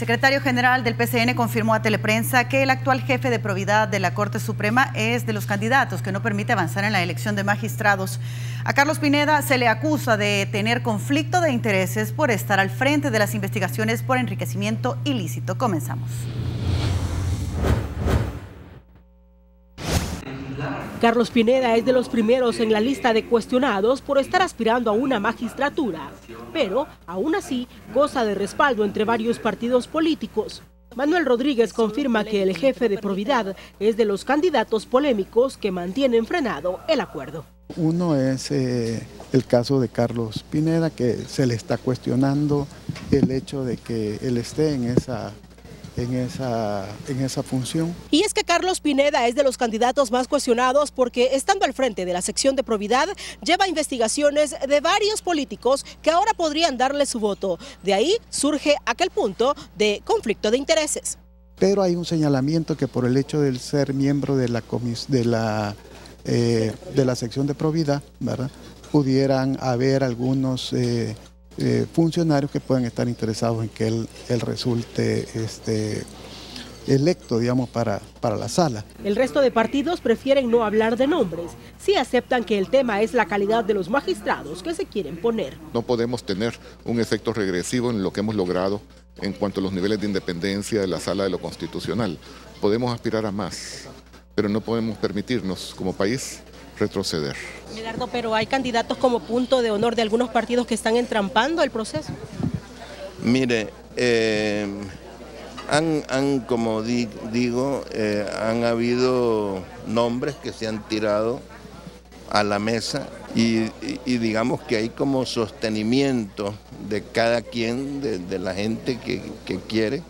secretario general del PCN confirmó a Teleprensa que el actual jefe de probidad de la Corte Suprema es de los candidatos que no permite avanzar en la elección de magistrados. A Carlos Pineda se le acusa de tener conflicto de intereses por estar al frente de las investigaciones por enriquecimiento ilícito. Comenzamos. Carlos Pineda es de los primeros en la lista de cuestionados por estar aspirando a una magistratura, pero aún así goza de respaldo entre varios partidos políticos. Manuel Rodríguez confirma que el jefe de Providad es de los candidatos polémicos que mantienen frenado el acuerdo. Uno es eh, el caso de Carlos Pineda, que se le está cuestionando el hecho de que él esté en esa en esa, en esa función. Y es que Carlos Pineda es de los candidatos más cuestionados porque estando al frente de la sección de probidad lleva investigaciones de varios políticos que ahora podrían darle su voto. De ahí surge aquel punto de conflicto de intereses. Pero hay un señalamiento que por el hecho de ser miembro de la, de la, eh, de la sección de probidad, ¿verdad? pudieran haber algunos eh, eh, funcionarios que puedan estar interesados en que él, resulte este, electo, digamos, para, para la sala. El resto de partidos prefieren no hablar de nombres, sí aceptan que el tema es la calidad de los magistrados que se quieren poner. No podemos tener un efecto regresivo en lo que hemos logrado en cuanto a los niveles de independencia de la sala de lo constitucional. Podemos aspirar a más, pero no podemos permitirnos como país retroceder. Medardo, pero hay candidatos como punto de honor de algunos partidos que están entrampando el proceso. Mire, eh, han, como digo, eh, han habido nombres que se han tirado a la mesa y, digamos que hay como sostenimiento de cada quien, de, la gente que, que quiere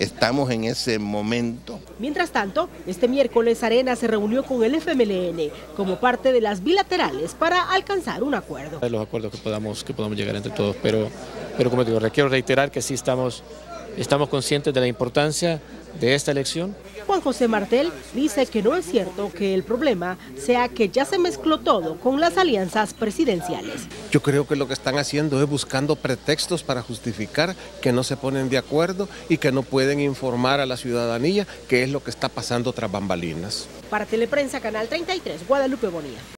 Estamos en ese momento. Mientras tanto, este miércoles Arena se reunió con el FMLN como parte de las bilaterales para alcanzar un acuerdo. Los acuerdos que podamos, que podamos llegar entre todos, pero, pero como digo, quiero reiterar que sí estamos, estamos conscientes de la importancia de esta elección. Juan José Martel dice que no es cierto que el problema sea que ya se mezcló todo con las alianzas presidenciales. Yo creo que lo que están haciendo es buscando pretextos para justificar que no se ponen de acuerdo y que no pueden informar a la ciudadanía qué es lo que está pasando tras bambalinas. Para Teleprensa Canal 33, Guadalupe Bonilla.